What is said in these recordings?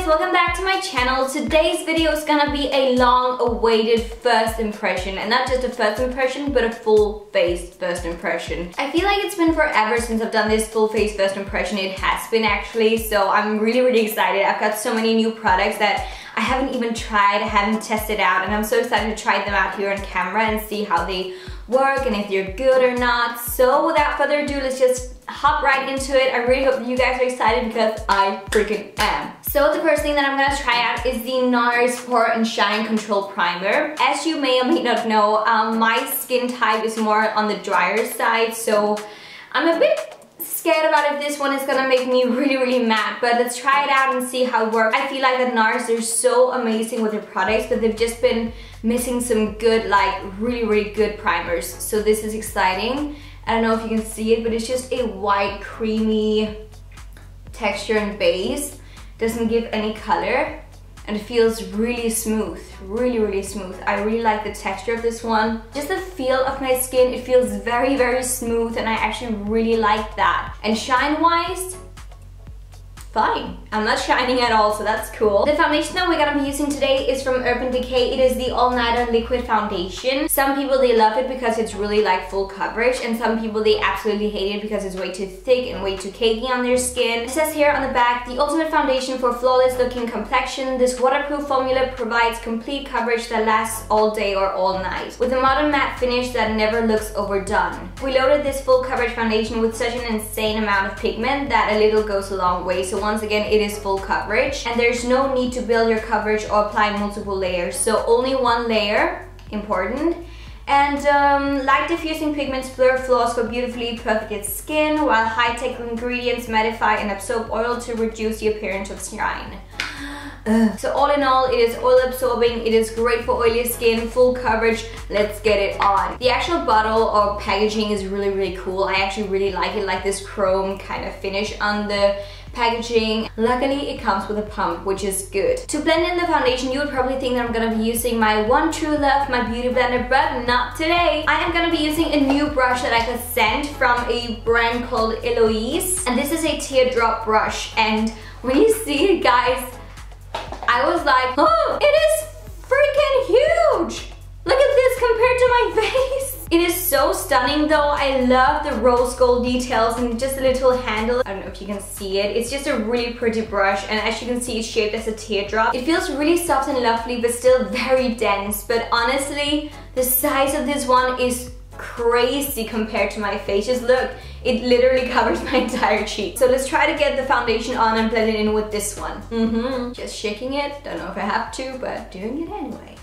guys, welcome back to my channel. Today's video is gonna be a long-awaited first impression and not just a first impression but a full face first impression. I feel like it's been forever since I've done this full face first impression. It has been actually so I'm really really excited. I've got so many new products that I haven't even tried, I haven't tested out and I'm so excited to try them out here on camera and see how they work and if you're good or not. So without further ado, let's just hop right into it. I really hope you guys are excited because I freaking am. So the first thing that I'm gonna try out is the NARS Pore and Shine Control Primer. As you may or may not know, um, my skin type is more on the drier side, so I'm a bit scared about if this one is gonna make me really really mad but let's try it out and see how it works I feel like that NARS they're so amazing with their products but they've just been missing some good like really really good primers so this is exciting I don't know if you can see it but it's just a white creamy texture and base doesn't give any color and it feels really smooth, really, really smooth. I really like the texture of this one. Just the feel of my skin, it feels very, very smooth and I actually really like that. And shine-wise, fine. I'm not shining at all, so that's cool. The foundation that we're gonna be using today is from Urban Decay. It is the All Nighter Liquid Foundation. Some people, they love it because it's really like full coverage, and some people, they absolutely hate it because it's way too thick and way too cakey on their skin. It says here on the back, the ultimate foundation for flawless looking complexion. This waterproof formula provides complete coverage that lasts all day or all night. With a modern matte finish that never looks overdone. We loaded this full coverage foundation with such an insane amount of pigment that a little goes a long way. So once again, it is full coverage and there's no need to build your coverage or apply multiple layers. So only one layer, important. And um, light diffusing pigments blur flaws for beautifully perfected skin, while high-tech ingredients mattify and absorb oil to reduce the appearance of shine. So all in all, it is oil absorbing, it is great for oily skin, full coverage, let's get it on. The actual bottle or packaging is really, really cool. I actually really like it, like this chrome kind of finish on the packaging. Luckily, it comes with a pump, which is good. To blend in the foundation, you would probably think that I'm gonna be using my One True Love, my beauty blender, but not today. I am gonna be using a new brush that I got sent from a brand called Eloise. And this is a teardrop brush. And when you see it, guys, I was like, oh, it is freaking huge. Look at this compared to my face. It is so stunning though. I love the rose gold details and just a little handle. I don't know if you can see it. It's just a really pretty brush and as you can see it's shaped as a teardrop. It feels really soft and lovely but still very dense. But honestly, the size of this one is crazy compared to my face. Just look, it literally covers my entire cheek. So let's try to get the foundation on and blend it in with this one. Mm -hmm. Just shaking it. Don't know if I have to, but doing it anyway.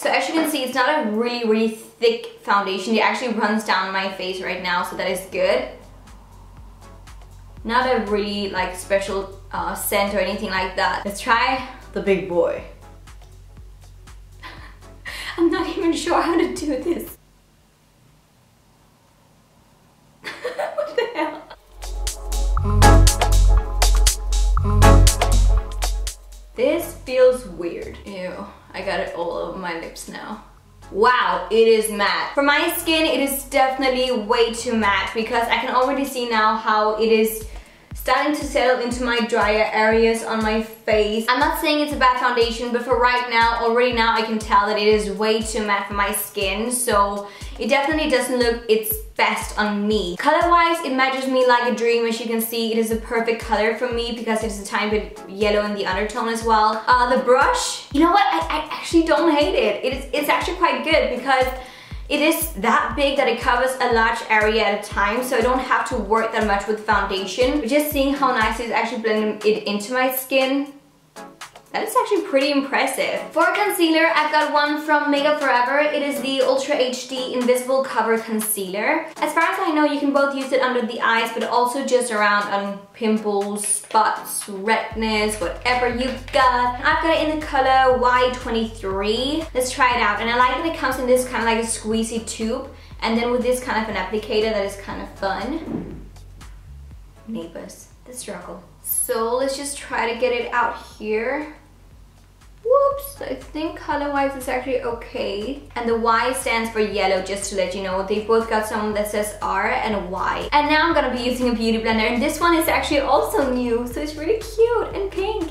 So as you can see, it's not a really, really thick foundation. It actually runs down my face right now, so that is good. Not a really like special uh, scent or anything like that. Let's try the big boy. I'm not even sure how to do this. what the hell? This feels weird. Ew. I got it all over my lips now. Wow, it is matte. For my skin, it is definitely way too matte because I can already see now how it is starting to settle into my drier areas on my face. I'm not saying it's a bad foundation, but for right now, already now I can tell that it is way too matte for my skin. So it definitely doesn't look its best on me. Color-wise, it matches me like a dream. As you can see, it is a perfect color for me because it is a tiny bit yellow in the undertone as well. Uh, the brush, you know what? I, I actually don't hate it. it is, it's actually quite good because it is that big that it covers a large area at a time, so I don't have to work that much with foundation. Just seeing how nice it is actually blending it into my skin, that is actually pretty impressive. For concealer, I've got one from Makeup Forever. It is the Ultra HD Invisible Cover Concealer. As far as I know, you can both use it under the eyes, but also just around on pimples, spots, redness, whatever you've got. I've got it in the color Y23. Let's try it out. And I like that it comes in this kind of like a squeezy tube. And then with this kind of an applicator that is kind of fun. Neighbors, the struggle. So let's just try to get it out here. Oops, I think color-wise it's actually okay. And the Y stands for yellow, just to let you know. They've both got some that says R and Y. And now I'm gonna be using a beauty blender, and this one is actually also new, so it's really cute and pink.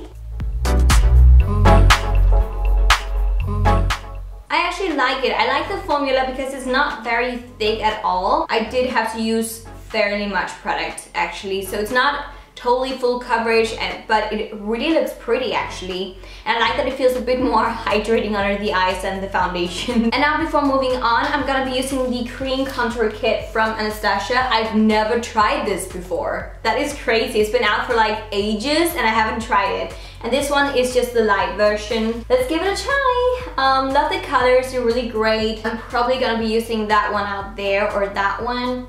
I actually like it. I like the formula because it's not very thick at all. I did have to use fairly much product actually, so it's not totally full coverage and but it really looks pretty actually and I like that it feels a bit more hydrating under the eyes than the foundation and now before moving on I'm gonna be using the cream contour kit from Anastasia I've never tried this before that is crazy it's been out for like ages and I haven't tried it and this one is just the light version. Let's give it a try. Um, love the colors, they're really great. I'm probably gonna be using that one out there or that one.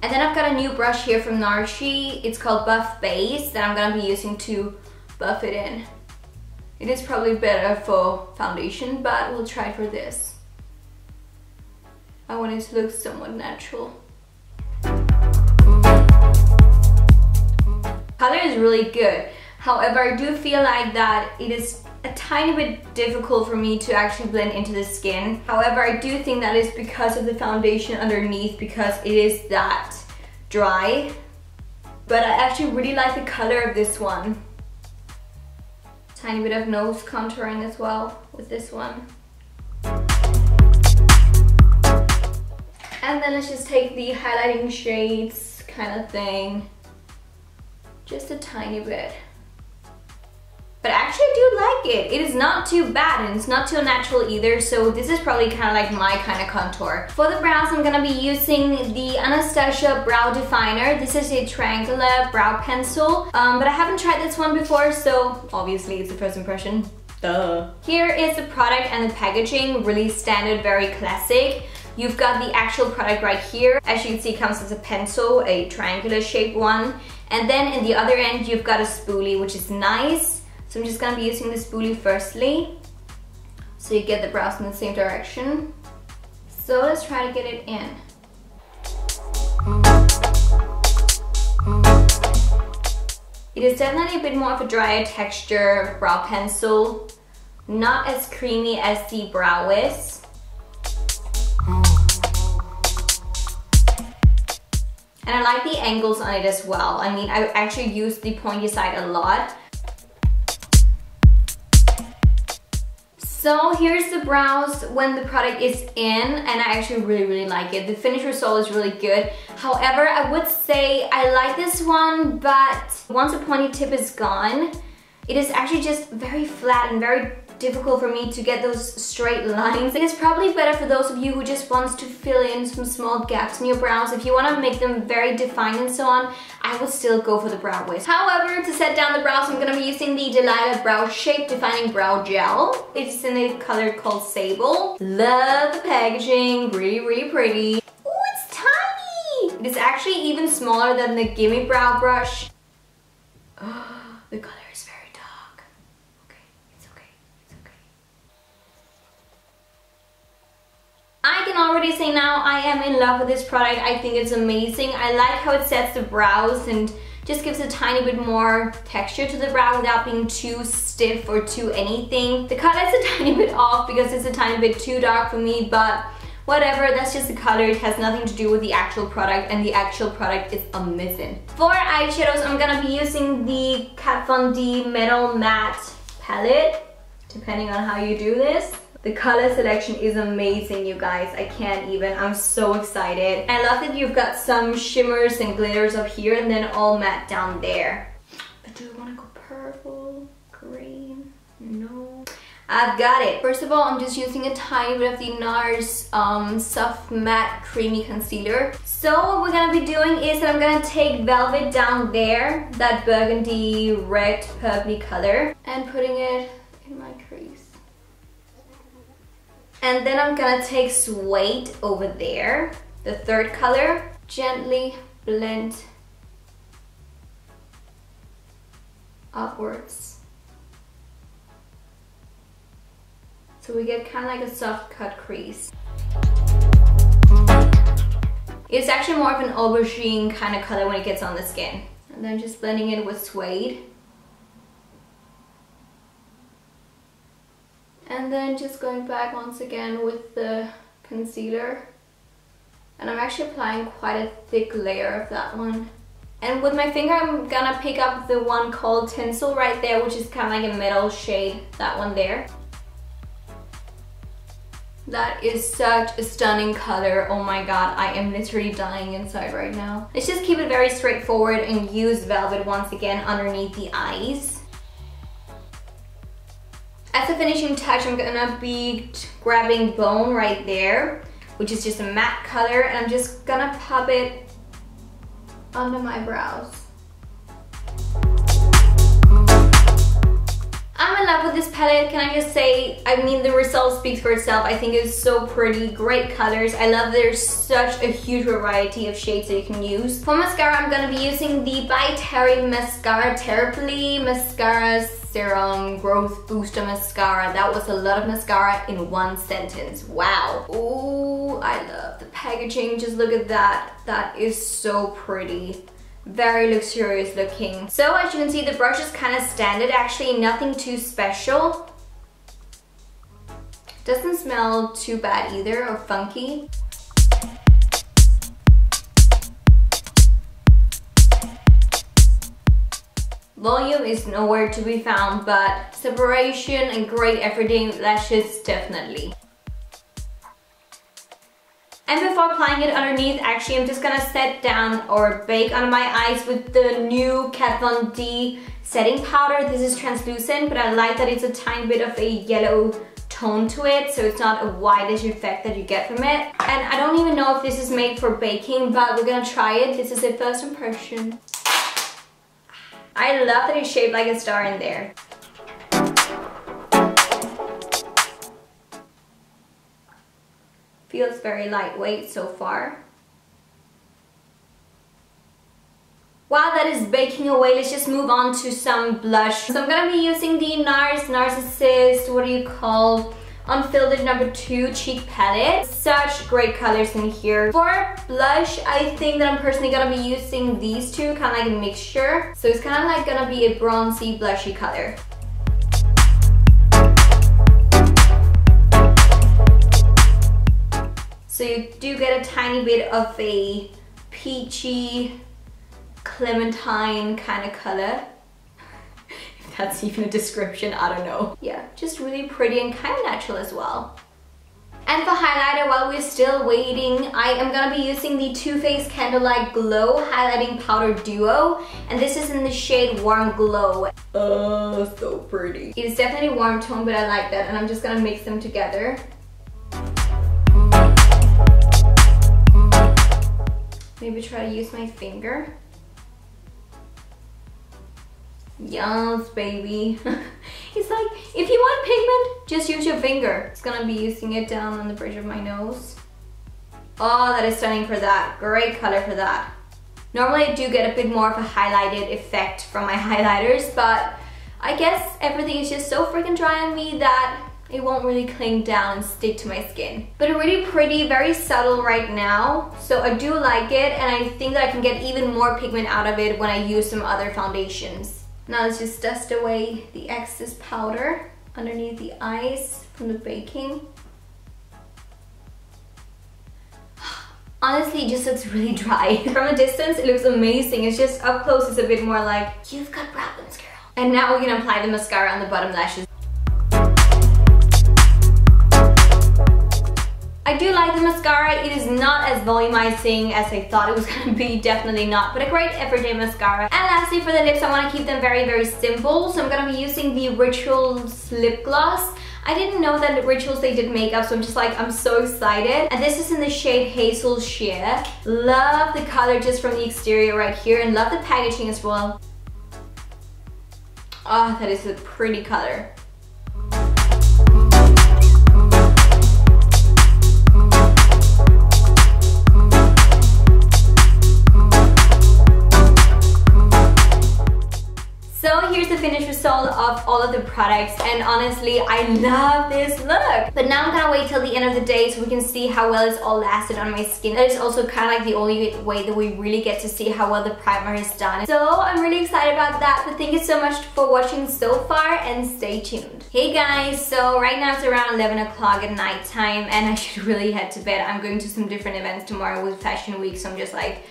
And then I've got a new brush here from Nanshy. It's called Buff Base that I'm gonna be using to buff it in. It is probably better for foundation, but we'll try for this. I want it to look somewhat natural. Color is really good. However, I do feel like that it is a tiny bit difficult for me to actually blend into the skin. However, I do think that is because of the foundation underneath because it is that dry. But I actually really like the color of this one. Tiny bit of nose contouring as well with this one. And then let's just take the highlighting shades kind of thing. Just a tiny bit. It. It is not too bad and it's not too natural either. So this is probably kind of like my kind of contour. For the brows, I'm gonna be using the Anastasia Brow Definer. This is a triangular brow pencil. Um, but I haven't tried this one before, so obviously it's the first impression. Duh. Here is the product and the packaging, really standard, very classic. You've got the actual product right here. As you can see, it comes as a pencil, a triangular shaped one. And then in the other end, you've got a spoolie, which is nice. So I'm just gonna be using the spoolie firstly, so you get the brows in the same direction. So let's try to get it in. It is definitely a bit more of a drier texture brow pencil, not as creamy as the Brow Wiz. And I like the angles on it as well. I mean, I actually use the pointy side a lot So here's the brows when the product is in and I actually really really like it. The finished result is really good. However, I would say I like this one but once the pointy tip is gone, it is actually just very flat and very difficult for me to get those straight lines. It is probably better for those of you who just wants to fill in some small gaps in your brows. If you want to make them very defined and so on, I would still go for the Brow Wiz. However, to set down the brows, I'm going to be using the Delilah Brow Shape Defining Brow Gel. It's in a color called Sable. Love the packaging, really, really pretty. Oh, it's tiny! It is actually even smaller than the Gimme Brow Brush. the color I can already say now I am in love with this product. I think it's amazing. I like how it sets the brows and just gives a tiny bit more texture to the brow without being too stiff or too anything. The color is a tiny bit off because it's a tiny bit too dark for me, but whatever, that's just the color. It has nothing to do with the actual product and the actual product is amazing. For eyeshadows, I'm gonna be using the Kat Von D Metal Matte palette, depending on how you do this. The color selection is amazing, you guys. I can't even. I'm so excited. I love that you've got some shimmers and glitters up here and then all matte down there. But do I want to go purple, green? No. I've got it. First of all, I'm just using a tiny bit of the NARS um, Soft Matte Creamy Concealer. So what we're gonna be doing is that I'm gonna take Velvet down there, that burgundy red purpley color, and putting it And then I'm gonna take Suede over there, the third color, gently blend upwards. So we get kind of like a soft cut crease. It's actually more of an aubergine kind of color when it gets on the skin. And then just blending it with Suede. And then just going back once again with the concealer. And I'm actually applying quite a thick layer of that one. And with my finger, I'm gonna pick up the one called Tinsel right there, which is kind of like a metal shade, that one there. That is such a stunning color. Oh my god, I am literally dying inside right now. Let's just keep it very straightforward and use velvet once again underneath the eyes. As a finishing touch, I'm gonna be grabbing Bone right there, which is just a matte color, and I'm just gonna pop it under my brows. I'm in love with this palette, can I just say, I mean the result speaks for itself. I think it's so pretty, great colors. I love there's such a huge variety of shades that you can use. For mascara, I'm gonna be using the By Terry Mascara Terrybly Mascara Serum Growth Booster Mascara. That was a lot of mascara in one sentence. Wow. Oh, I love the packaging. Just look at that. That is so pretty very luxurious looking. So as you can see, the brush is kind of standard, actually nothing too special. Doesn't smell too bad either or funky. Volume is nowhere to be found, but separation and great everyday lashes definitely. And before applying it underneath, actually I'm just gonna set down or bake under my eyes with the new Kat Von D setting powder. This is translucent, but I like that it's a tiny bit of a yellow tone to it, so it's not a whitish effect that you get from it. And I don't even know if this is made for baking, but we're gonna try it. This is a first impression. I love that it's shaped like a star in there. Feels very lightweight so far. While that is baking away, let's just move on to some blush. So I'm gonna be using the NARS Narsissist, what do you call, Um, Unfiltered number two cheek palette. Such great colors in here. For blush, I think that I'm personally gonna be using these two, kind of like a mixture. So it's kind of like gonna be a bronzy blushy color. So you do get a tiny bit of a peachy, clementine kind of color. That's even a description, I don't know. Yeah, just really pretty and kind of natural as well. And for highlighter, while we're still waiting, I am gonna be using the Too Faced Candlelight Glow Highlighting Powder Duo. And this is in the shade Warm Glow. Oh, so pretty. It is definitely warm tone, but I like that. And I'm just gonna mix them together. Maybe try to use my finger. Yes, baby. it's like, if you want pigment, just use your finger. It's gonna be using it down on the bridge of my nose. Oh, that is stunning for that. Great color for that. Normally I do get a bit more of a highlighted effect from my highlighters, but I guess everything is just so freaking dry on me that it won't really cling down and stick to my skin. But really pretty, very subtle right now. So I do like it and I think that I can get even more pigment out of it when I use some other foundations. Now let's just dust away the excess powder underneath the eyes from the baking. Honestly, it just looks really dry. From a distance, it looks amazing. It's just up close, it's a bit more like, you've got problems, girl. And now we're gonna apply the mascara on the bottom lashes. I do like the mascara. It is not as volumizing as I thought it was gonna be, definitely not, but a great everyday mascara. And lastly, for the lips, I wanna keep them very, very simple. So I'm gonna be using the Rituals Lip Gloss. I didn't know that Rituals, they did makeup, so I'm just like, I'm so excited. And this is in the shade Hazel Sheer. Love the color just from the exterior right here and love the packaging as well. Oh, that is a pretty color. The finished result of all of the products and honestly, I love this look. But now I'm gonna wait till the end of the day so we can see how well it's all lasted on my skin. That is also kind of like the only way that we really get to see how well the primer is done. So I'm really excited about that. But thank you so much for watching so far and stay tuned. Hey guys, so right now it's around 11 o'clock at night time and I should really head to bed. I'm going to some different events tomorrow with Fashion Week so I'm just like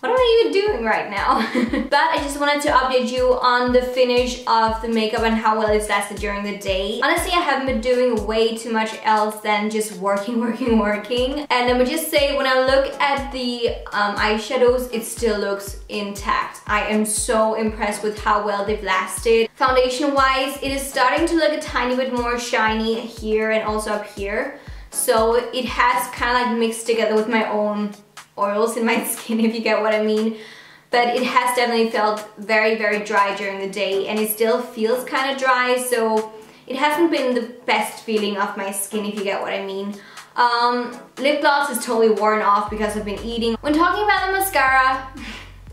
what I even doing right now? but I just wanted to update you on the finish of the makeup and how well it's lasted during the day. Honestly, I haven't been doing way too much else than just working, working, working. And let me just say, when I look at the um, eyeshadows, it still looks intact. I am so impressed with how well they've lasted. Foundation-wise, it is starting to look a tiny bit more shiny here and also up here. So it has kind of like mixed together with my own oils in my skin if you get what I mean. But it has definitely felt very very dry during the day and it still feels kind of dry so it hasn't been the best feeling of my skin if you get what I mean. Um, lip gloss is totally worn off because I've been eating. When talking about the mascara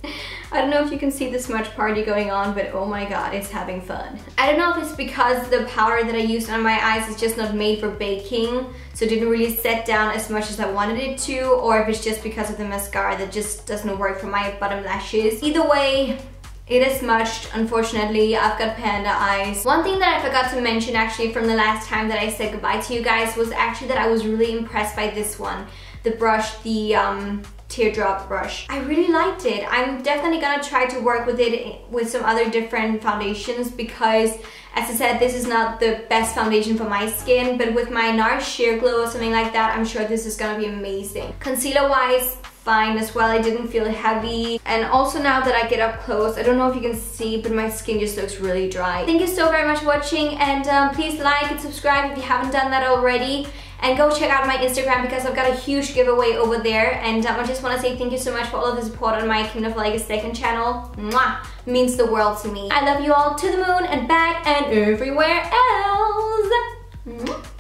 I don't know if you can see this much party going on, but oh my god, it's having fun. I don't know if it's because the powder that I used on my eyes is just not made for baking, so it didn't really set down as much as I wanted it to, or if it's just because of the mascara that just doesn't work for my bottom lashes. Either way, it is smudged, unfortunately. I've got panda eyes. One thing that I forgot to mention actually from the last time that I said goodbye to you guys was actually that I was really impressed by this one. The brush, the um, teardrop brush. I really liked it. I'm definitely gonna try to work with it with some other different foundations because as I said, this is not the best foundation for my skin, but with my NARS Sheer Glow or something like that, I'm sure this is gonna be amazing. Concealer wise, fine as well. I didn't feel heavy. And also now that I get up close, I don't know if you can see, but my skin just looks really dry. Thank you so very much for watching and um, please like and subscribe if you haven't done that already and go check out my Instagram because I've got a huge giveaway over there and um, I just want to say thank you so much for all of the support on my Kingdom of Novhalaga second channel. Mwah! Means the world to me. I love you all to the moon and back and everywhere else.